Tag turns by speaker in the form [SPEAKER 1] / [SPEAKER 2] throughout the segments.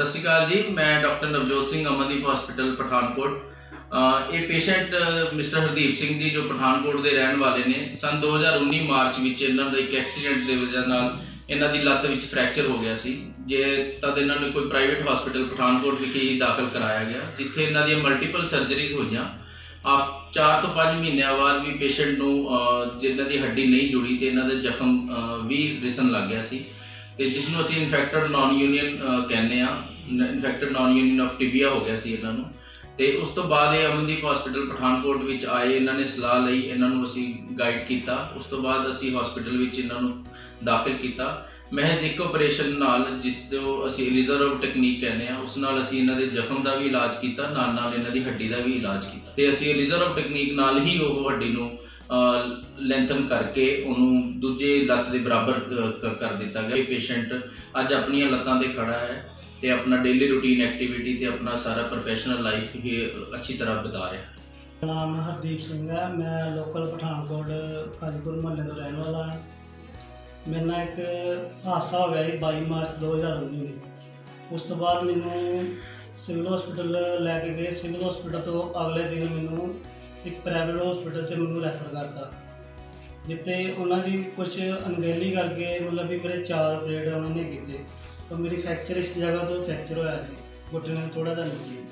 [SPEAKER 1] ਸਤਿ ਸ਼੍ਰੀ ਅਕਾਲ ਜੀ ਮੈਂ ਡਾਕਟਰ ਨਵਜੋਤ ਸਿੰਘ ਅਮਨਦੀਪ ਹਸਪੀਟਲ ਪਠਾਨਕੋਟ। ਇਹ ਪੇਸ਼ੈਂਟ ਮਿਸਟਰ ਹਰਦੀਪ ਸਿੰਘ ਜੀ ਜੋ ਪਠਾਨਕੋਟ ਦੇ ਰਹਿਣ ਵਾਲੇ ਨੇ ਸਨ 2019 ਮਾਰਚ ਵਿੱਚ ਇਹਨਾਂ ਦਾ ਇੱਕ ਐਕਸੀਡੈਂਟ ਦੇ ਵਜ੍ਹਾ ਨਾਲ ਇਹਨਾਂ ਦੀ ਲੱਤ ਵਿੱਚ ਫ੍ਰੈਕਚਰ ਹੋ ਗਿਆ ਸੀ। ਜੇ ਤਦ ਇਹਨਾਂ ਨੂੰ ਕੋਈ ਪ੍ਰਾਈਵੇਟ ਹਸਪੀਟਲ ਪਠਾਨਕੋਟ ਵਿਖੇ ਹੀ ਦਾਖਲ ਕਰਾਇਆ ਗਿਆ ਜਿੱਥੇ ਇਹਨਾਂ ਦੀਆਂ ਮਲਟੀਪਲ ਸਰਜਰੀਜ਼ ਹੋਈਆਂ। ਆਫ਼ 4 ਤੋਂ 5 ਮਹੀਨਿਆਂ ਬਾਅਦ ਵੀ ਪੇਸ਼ੈਂਟ ਨੂੰ ਅ, ਜਿਨ੍ਹਾਂ ਦੀ ਹੱਡੀ ਨਹੀਂ ਜੁੜੀ ਤੇ ਇਹਨਾਂ ਦੇ ਜ਼ਖਮ ਵੀ ਰਿਸਣ ਲੱਗ ਗਿਆ ਸੀ। ਤੇ ਜਿਸ ਨੂੰ ਅਸੀਂ ਇਨਫੈਕਟਡ ਨਾਨ ਯੂਨੀਅਨ ਕਹਿੰਦੇ ਆ infected non union of tibia ਹੋ ਗਿਆ ਸੀ ਇਹਨਾਂ ਨੂੰ। ਤੇ ਉਸ ਤੋਂ ਬਾਅਦ ਇਹ ਅਮਨਦੀਪ ਹਸਪੀਟਲ ਪਠਾਨਕੋਟ ਵਿੱਚ ਆਏ, ਇਹਨਾਂ ਨੇ ਸਲਾਹ ਲਈ, ਇਹਨਾਂ ਨੂੰ ਅਸੀਂ ਗਾਈਡ ਕੀਤਾ। ਉਸ ਤੋਂ ਬਾਅਦ ਅਸੀਂ ਹਸਪੀਟਲ ਵਿੱਚ ਇਹਨਾਂ ਨੂੰ ਦਾਖਲ ਕੀਤਾ। ਮਹਿਜ਼ ਇੱਕ ਆਪਰੇਸ਼ਨ ਨਾਲ, ਜਿਸ ਤੋਂ ਅਸੀਂ ਇਲੀਜ਼ਰਵ ਟੈਕਨੀਕ ਕਹਿੰਦੇ ਆ ਉਸ ਨਾਲ ਅਸੀਂ ਇਹਨਾਂ ਦੇ ਜ਼ਖਮ ਦਾ ਵੀ ਇਲਾਜ ਕੀਤਾ ਨਾਲ ਨਾਲ ਇਹਨਾਂ ਦੀ ਹੱਡੀ ਦਾ ਵੀ ਇਲਾਜ ਕੀਤਾ। ਤੇ ਅਸੀਂ ਇਲੀਜ਼ਰਵ ਟੈਕਨੀਕ ਨਾਲ ਹੀ ਉਹ ਹੱਡੀ ਨੂੰ ਲੈਂਥਨ ਕਰਕੇ ਉਹਨੂੰ ਦੂਜੇ ਲੱਤ ਦੇ ਬਰਾਬਰ ਕਰ ਦਿੱਤਾ ਗਿਆ। ਇਹ ਪੇਸ਼ੈਂਟ ਅੱਜ ਆਪਣੀਆਂ ਲੱਤਾਂ ਤੇ ਖੜਾ ਹੈ ਤੇ ਆਪਣਾ ਡੇਲੀ ਰੂਟੀਨ ਐਕਟੀਵਿਟੀ ਤੇ ਆਪਣਾ ਸਾਰਾ ਪ੍ਰੋਫੈਸ਼ਨਲ ਲਾਈਫ ਹੀ ਅੱਛੀ ਤਰ੍ਹਾਂ ਬਿਤਾ ਰਿਹਾ ਹੈ।
[SPEAKER 2] ਮੇਰਾ ਨਾਮ ਹਰਦੀਪ ਸਿੰਘ ਹੈ। ਮੈਂ ਲੋਕਲ ਪਠਾਨਕੋਟ, ਕਾਜੀਪੁਰ ਮੁਹੱਲੇ ਦਾ ਰਹਿਣ ਵਾਲਾ ਹਾਂ। ਮੇਰੇ ਨਾਲ ਇੱਕ ਹਾਦਸਾ ਹੋ ਗਿਆ ਸੀ 22 ਮਾਰਚ 2019 ਨੂੰ। ਉਸ ਤੋਂ ਬਾਅਦ ਮੈਨੂੰ ਸਿਵਲ ਹਸਪੀਟਲ ਲੈ ਕੇ ਗਏ। ਸਿਵਲ ਹਸਪੀਟਲ ਤੋਂ ਅਗਲੇ ਦਿਨ ਮੈਨੂੰ ਇੱਕ ਪ੍ਰਾਈਵੇਟ ਹਸਪੀਟਲ 'ਚ ਮੈਨੂੰ ਰੈਫਰ ਕਰਤਾ। ਜਿੱਥੇ ਉਹਨਾਂ ਦੀ ਕੁਝ ਅਣਗਹਿਲੀ ਕਰਕੇ ਮਤਲਬ ਵੀ ਮੇਰੇ ਚਾਰ ਆਪਰੇਟ ਉਹਨਾਂ ਨੇ ਕੀਤੇ। ਤਾਂ ਮੇਰੀ ਫ੍ਰੈਕਚਰ ਇਸ ਜਗ੍ਹਾ ਤੋਂ ਫ੍ਰੈਕਚਰ ਹੋਇਆ ਸੀ। ਘੁੱਟਣੇ ਨੂੰ ਥੋੜਾ ਜਿਹਾ ਨੀਚੇ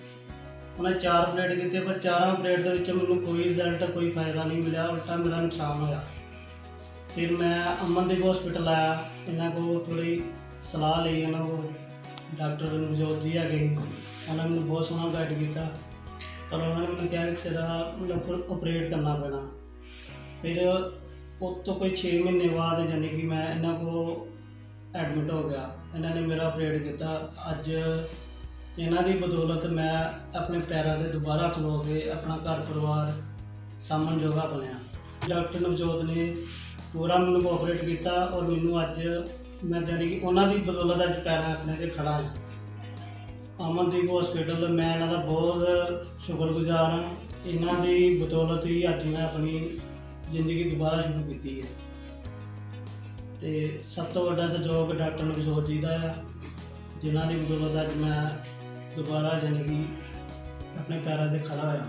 [SPEAKER 2] ਉਹਨਾਂ ਚਾਰ ਪਲੇਟ ਕੀਤੇ, ਪਰ ਚਾਰਾਂ ਪਲੇਟ ਦੇ ਵਿੱਚ ਮੈਨੂੰ ਕੋਈ ਰਿਜ਼ਲਟ ਕੋਈ ਫਾਇਦਾ ਨਹੀਂ ਮਿਲਿਆ। ਉਲਟਾ ਮੇਰਾ ਨੁਕਸਾਨ ਹੋਇਆ। ਫਿਰ ਮੈਂ ਅਮਨਦੀਪ ਹਸਪੀਟਲ ਆਇਆ। ਇਹਨਾਂ ਕੋਲ ਥੋੜੀ ਸਲਾਹ ਲਈ। ਇਹਨਾਂ ਕੋਲ ਡਾਕਟਰ ਨਵਜੋਤ ਜੀ ਹੈਗੇ। ਸੀ। ਉਹਨਾਂ ਨੇ ਮੈਨੂੰ ਬਹੁਤ ਸੋਹਣਾ ਗਾਈਡ ਕੀਤਾ। ਪਰ ਉਹਨਾਂ ਨੇ ਮੈਨੂੰ ਕਿਹਾ ਕਿ ਤੇਰਾ ਮਤਲਬ ਆਪਰੇਟ ਕਰਨਾ ਪੈਣਾ। ਫਿਰ ਉਸ ਤੋਂ ਕੋਈ 6 ਮਹੀਨੇ ਬਾਅਦ ਯਾਨੀ ਕਿ ਮੈਂ ਇਹਨਾਂ ਕੋਲ ਐਡਮਿਟ ਹੋ ਗਿਆ। ਇਹਨਾਂ ਨੇ ਮੇਰਾ ਆਪਰੇਟ ਕੀਤਾ। ਅੱਜ ਇਹਨਾਂ ਦੀ ਬਦੌਲਤ ਮੈਂ ਆਪਣੇ ਪੈਰਾਂ ਤੇ ਦੁਬਾਰਾ ਖਲੋ ਕੇ ਆਪਣਾ ਘਰ ਪਰਿਵਾਰ ਸਾਂਭਣ ਜੋਗਾ ਬਣਿਆ। ਡਾਕਟਰ ਨਵਜੋਤ ਨੇ ਪੂਰਾ ਮੈਨੂੰ ਕੋਆਪਰੇਟ ਕੀਤਾ ਔਰ ਮੈਨੂੰ ਅੱਜ ਮੈਂ ਜਾਨੀ ਕਿ ਉਹਨਾਂ ਦੀ ਬਦੌਲਤ ਅੱਜ ਪੈਰਾਂ ਆਪਣੇ ਤੇ ਖੜਾ ਹਾਂ। ਅਮਨਦੀਪ ਹਸਪੀਟਲ ਮੈਂ ਇਹਨਾਂ ਦਾ ਬਹੁਤ ਸ਼ੁਕਰਗੁਜ਼ਾਰ ਹਾਂ। ਇਹਨਾਂ ਦੀ ਬਦੌਲਤ ਹੀ ਅੱਜ ਮੈਂ ਆਪਣੀ ਜ਼ਿੰਦਗੀ ਦੁਬਾਰਾ ਸ਼ੁਰੂ ਕੀਤੀ ਹੈ। ਤੇ ਸਭ ਤੋਂ ਵੱਡਾ ਸਹਿਯੋਗ ਡਾਕਟਰ ਨਵਜੋਤ ਜੀ ਦਾ ਹੈ ਜਿਨ੍ਹਾਂ ਦੀ ਬਦੌਲਤ ਅੱਜ ਮੈਂ ਦੁਬਾਰਾ ਜ਼ਿੰਦਗੀ ਆਪਣੇ ਪੈਰਾਂ ਤੇ ਖੜਾ ਹੋਇਆ।